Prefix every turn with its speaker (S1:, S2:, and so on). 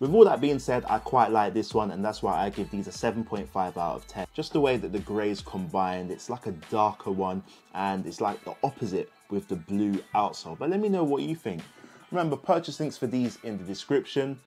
S1: With all that being said, I quite like this one and that's why I give these a 7.5 out of 10. Just the way that the greys combined, it's like a darker one and it's like the opposite with the blue outsole. But let me know what you think. Remember, purchase links for these in the description.